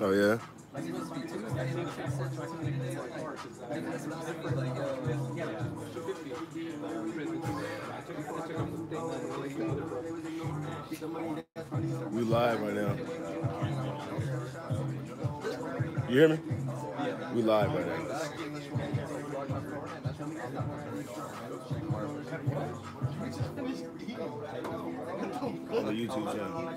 Oh yeah. We live right now. You hear me? We live right now. On the YouTube channel.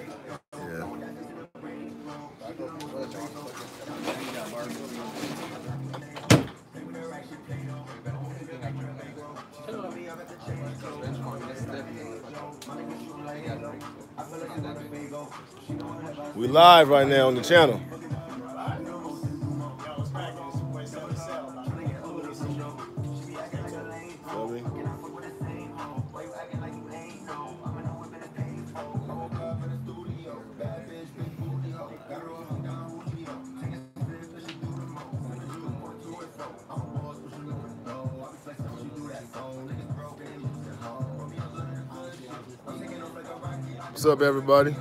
live right now on the channel. What's up, everybody?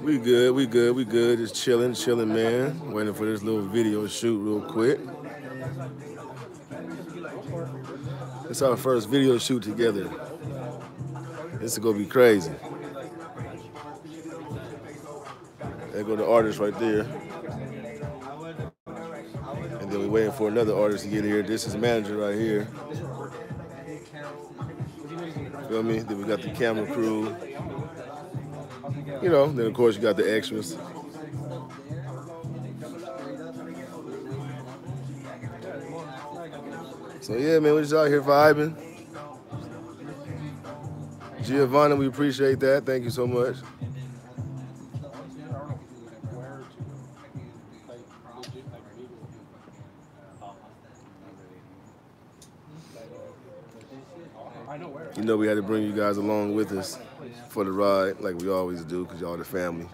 We good, we good, we good. Just chilling, chilling, man. Waiting for this little video shoot real quick. It's our first video shoot together. This is gonna be crazy. There go the artist right there. Waiting for another artist to get here. This is manager right here. Feel me? Then we got the camera crew. You know, then of course you got the extras. So yeah, man, we're just out here vibing. Giovanna, we appreciate that. Thank you so much. Know we had to bring you guys along with us for the ride, like we always do, because y'all the family.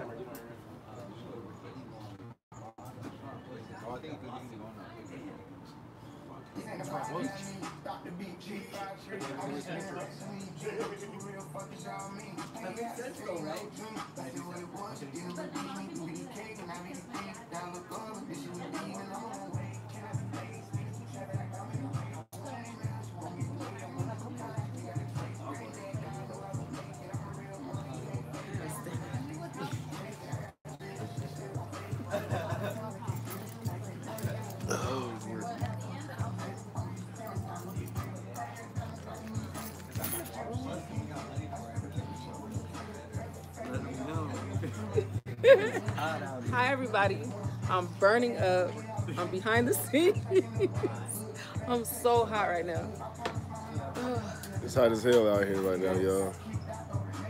Hi everybody. I'm burning up. I'm behind the scenes. I'm so hot right now. It's hot as hell out here right now, y'all.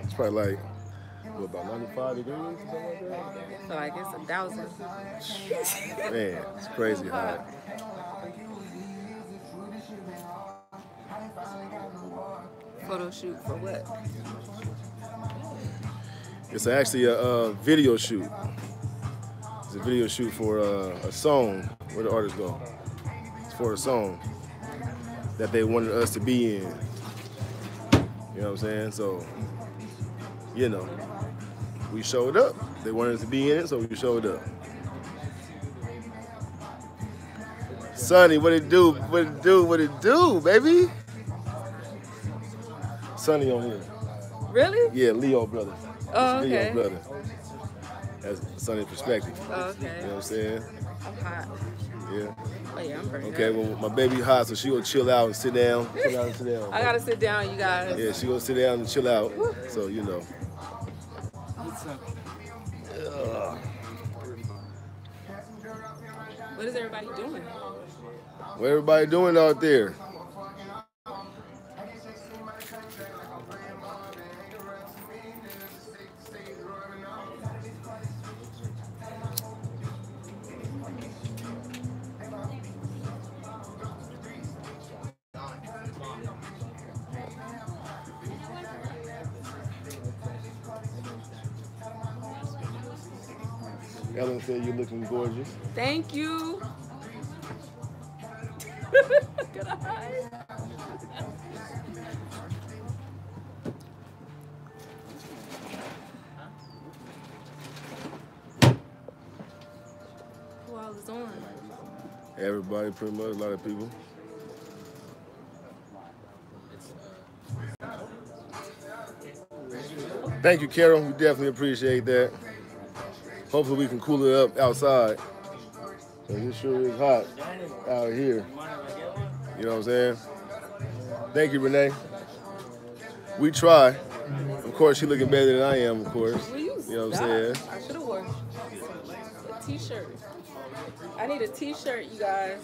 It's probably like, what, about 95 degrees or something like So I guess a thousand. Man, it's crazy hot. Photo shoot for what? It's actually a, uh video shoot. It's a video shoot for uh, a song. Where the artists go? It's for a song that they wanted us to be in. You know what I'm saying? So, you know, we showed up. They wanted us to be in it, so we showed up. Sonny, what it do? What it do? What it do, baby? Sonny on here. Really? Yeah, Leo brother. Oh, Leo okay. brother. That's Sonny perspective. Oh, You know what I'm saying? I'm hot. Yeah. Oh yeah, I'm burning Okay, well my baby hot, so she gonna chill out and sit down. Chill down and sit down. I gotta sit down, you guys. Yeah, she gonna sit down and chill out. So you know. What's up? Ugh. What is everybody doing? What everybody doing out there? Ellen said you're looking gorgeous. Thank you. Good eyes. Who all is on? Everybody, pretty much, a lot of people. Thank you, Carol. We definitely appreciate that. Hopefully, we can cool it up outside. it sure is hot out here. You know what I'm saying? Thank you, Renee. We try. Of course, she looking better than I am, of course. You You know what stop? I'm saying? I should have worn a t-shirt. I need a t-shirt, you guys.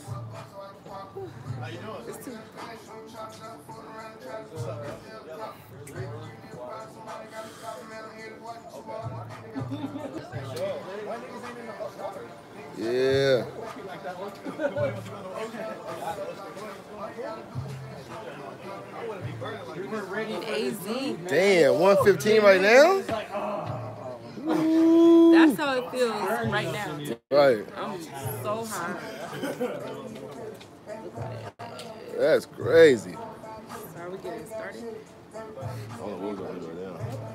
It's too. Yeah. Damn, 115 right now? Ooh. That's how it feels right now. Right. I'm so hot. That's crazy. So are we getting started? I don't know what we're gonna do right now.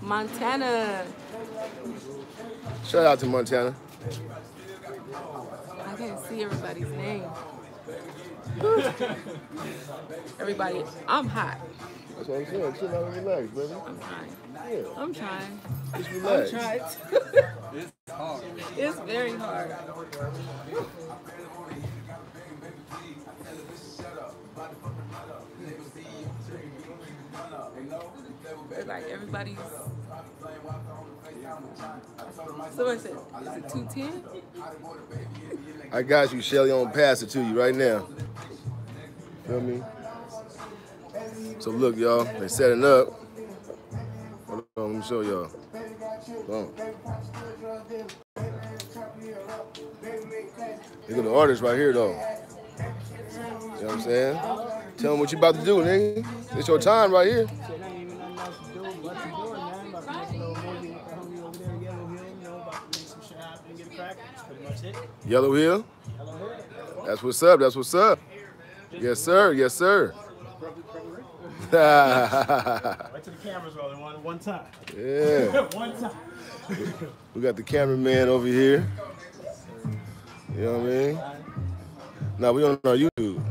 Montana. Shout out to Montana. I can't see everybody's name. Everybody, I'm hot. That's what I'm saying. Chill out and relax, baby. I'm trying. Yeah, I'm trying. just I'm relax. trying. it's very hard. Like everybody's. Someone said, is it 210? I got you, Shelly. Gonna pass it to you right now. Feel me? So look, y'all, they setting up. Hold on, let me show y'all. On. Look at the artist right here, though. You know what I'm saying? Tell them what you about to do, nigga. It's your time right here. Yellow Hill. That's what's up. That's what's up. Yes, sir. Yes, sir. yeah. Right to the cameras rolling one one time. Yeah. one time. We got the cameraman over here. You know what I mean? Now we on our YouTube. You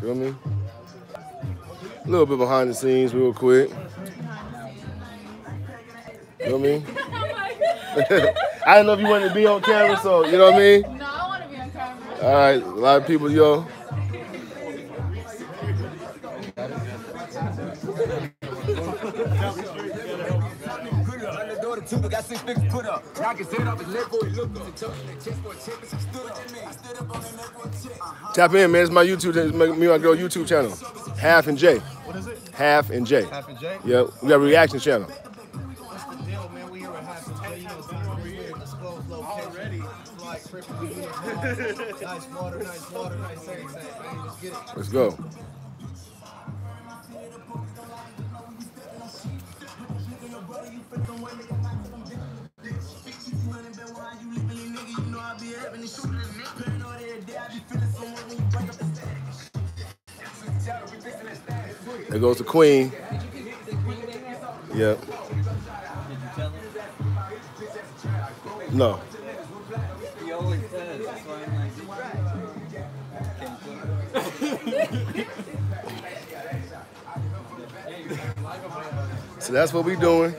feel me? A little bit behind the scenes, real quick. You feel me? I didn't know if you wanted to be on camera, so you know what I mean? No, I want to be on camera. All right, a lot of people, yo. Underdog the two, but got six figures put up. Now I can set off his leg for he looked up. Chest for a check, but she stood up. I stood up on the neck for a check. Tap in, man. It's my YouTube, it's my, me and my girl YouTube channel. Half and Jai. What is it? Half and Jai. Half and Jai? Yep, we got a reaction channel. Nice water, nice water, nice just get it. Let's go. There goes the queen. Yep. No. So that's what we're doing.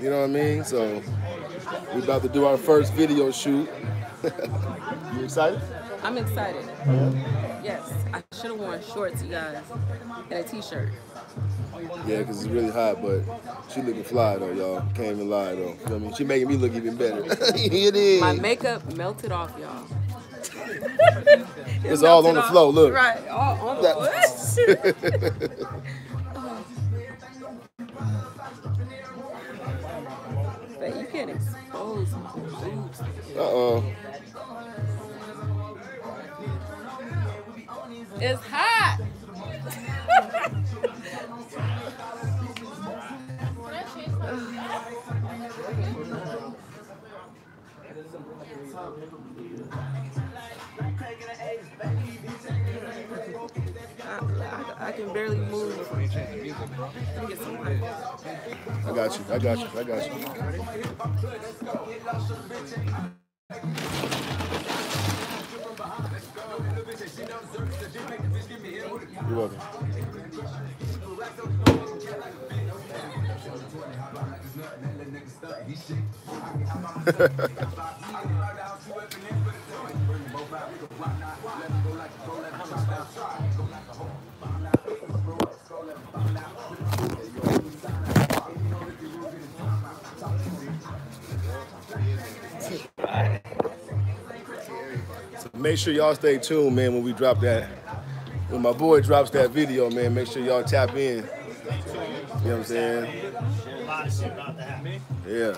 You know what I mean? So we're about to do our first video shoot. you excited? I'm excited. Yes, I should have worn shorts, you guys, and a t-shirt. Yeah, because it's really hot, but she looking fly though, y'all. Can't even lie though. Feel me? She making me look even better. it is. My makeup melted off, y'all. It's all on the off. flow, look. Right, all on the floor. but you can't expose. Uh oh. It's hot. Barely move. Let me get some light. I got you. I got you. I got you. You're welcome. make sure y'all stay tuned, man, when we drop that. When my boy drops that video, man, make sure y'all tap in. You know what I'm saying? A lot of shit about to happen. Yeah.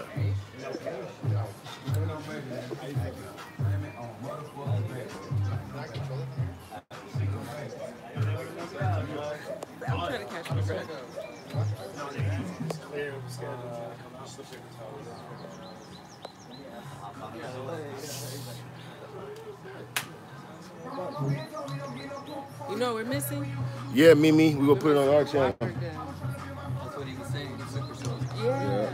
You know what we're missing? Yeah, Mimi, We're gonna put it on our channel. Rocker. That's what he was saying. He's super soul. Yeah.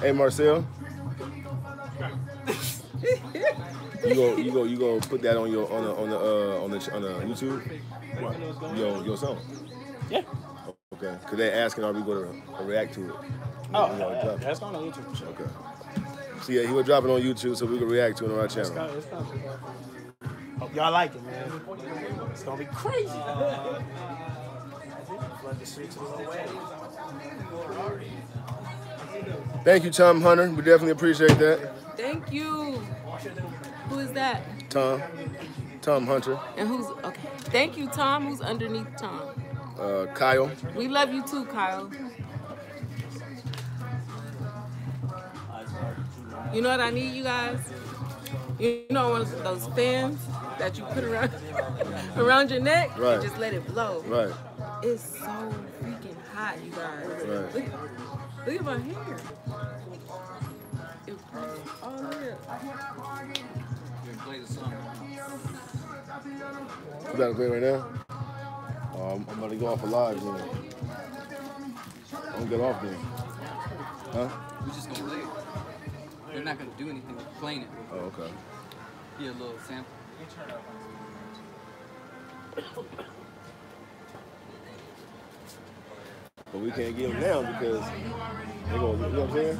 Hey Marcel. you go, you go, you go put that on your on the on the uh, on the on the YouTube. Your your song. Yeah. Okay. Cause they're asking are we gonna react to it? Oh, You know, yeah, that's going on YouTube. Okay. So yeah, he will drop it on YouTube so we could react to it on our It's channel. it's coming. Hope y'all like it, man. It's gonna be crazy. Flood the streets with the way. Thank you, Tom Hunter. We definitely appreciate that. Thank you. Who is that? Tom. Tom Hunter. And who's okay? Thank you, Tom. Who's underneath Tom? Uh, Kyle. We love you too, Kyle. You know what I need, you guys? You know one of those fans that you put around around your neck Right. and just let it blow. Right. It's so freaking hot, you guys. Right. Look, look at my hair. It all the way up. You can play the song. You got to play right now? Oh, I'm, I'm about to go off a live then. I'm gonna get off then. Huh? We're just gonna play it. They're not gonna do anything with playing it. Oh, okay. Be a little sample. But we can't get them now because they go, you know what I'm saying?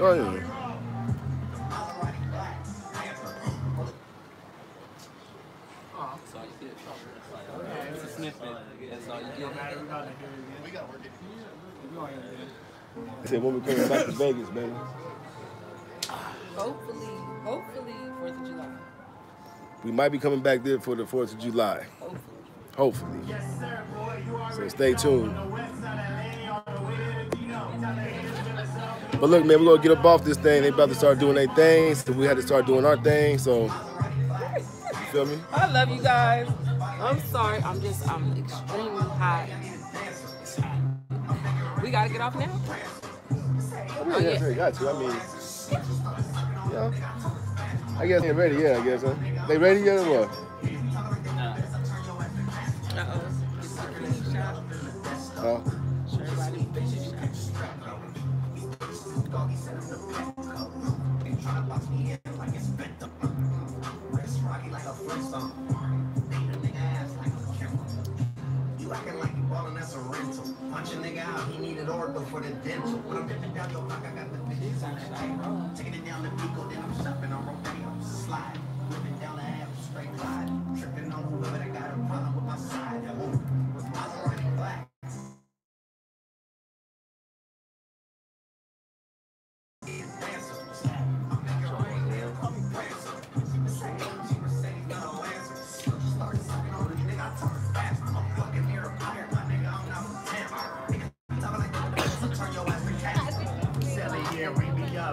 Oh, yeah. They said when we coming back to Vegas, baby. Hopefully, hopefully, 4th of July. We might be coming back there for the 4th of July. Hopefully. Hopefully. So stay tuned. But look, man, we're gonna get up off this thing. They about to start doing their thing, so we had to start doing our thing. So, you feel me? I love you guys. I'm sorry. I'm just, I'm extremely hot. We gotta get off now. Oh, yeah, they got to. I mean, yeah. I guess they're ready. Yeah, I guess. Huh? They ready yet or what? Uh-oh. Huh? You for the dental. I'm dipping down your I got the bitches on that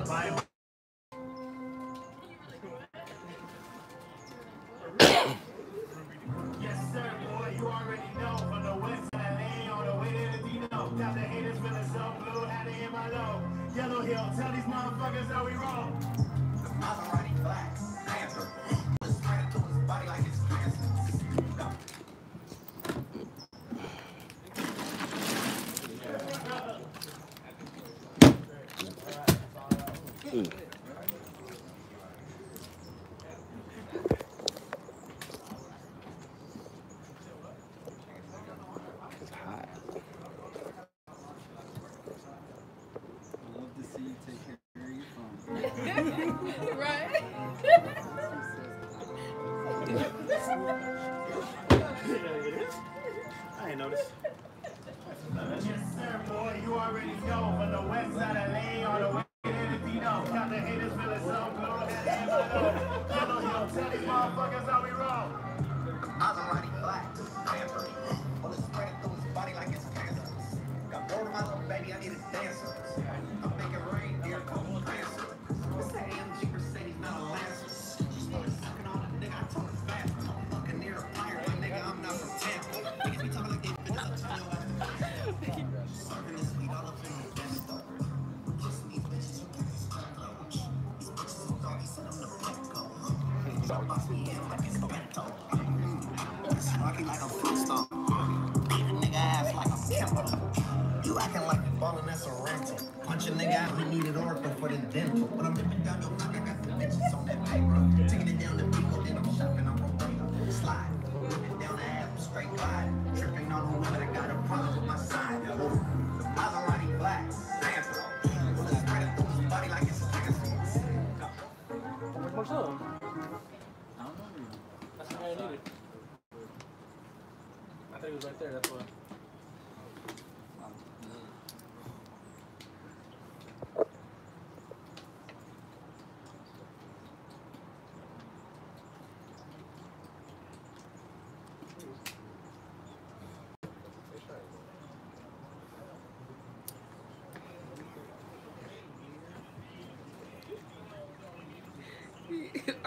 Bible.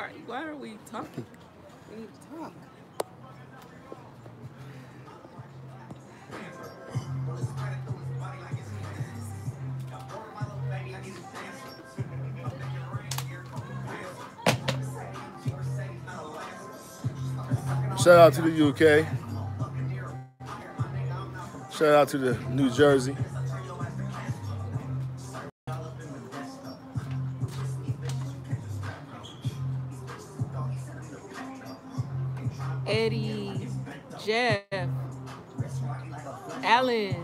why, why are we talking? We need to talk. Shout out to the UK. Shout out to the New Jersey. Alan,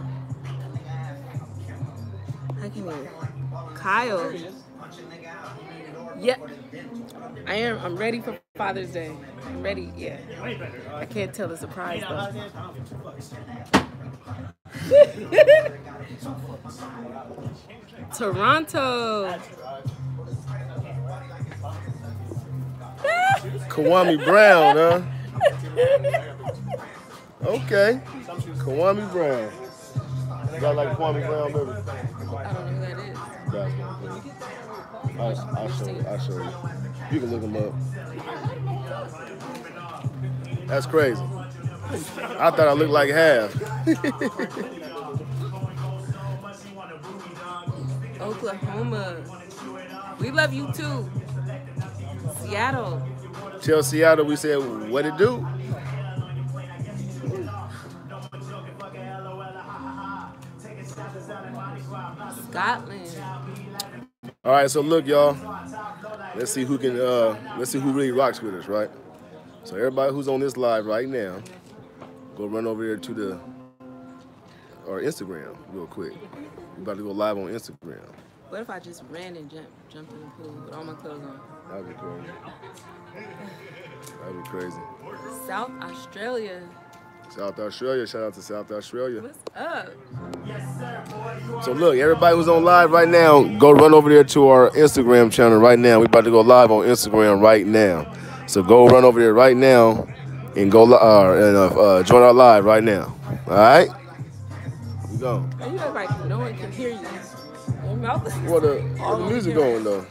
How can you? Kyle. Yeah. I am. I'm ready for Father's Day. I'm ready. Yeah. I can't tell the surprise though. Toronto. Kwame Brown, huh? Okay. Kwame Brown. You got like Kwame Brown baby. I don't know who that is. That's. I'll, I'll show you. I'll show you. You can look him up. That's crazy. I thought I looked like half. Oklahoma. We love you too. Seattle. Tell Seattle we said what it do. Scotland. All right, so look, y'all. Let's see who can. Uh, let's see who really rocks with us, right? So everybody who's on this live right now, go run over here to the or Instagram real quick. We about to go live on Instagram. What if I just ran and jumped jumped in the pool with all my clothes on? That'd be crazy. That'd be crazy. South Australia. South Australia. Shout out to South Australia. What's up? So look, everybody who's on live right now, go run over there to our Instagram channel right now. We're about to go live on Instagram right now. So go run over there right now and go uh, and uh, uh, join our live right now. All right. We go. And you look like no one can hear you. Your mouth is What the, the music going though?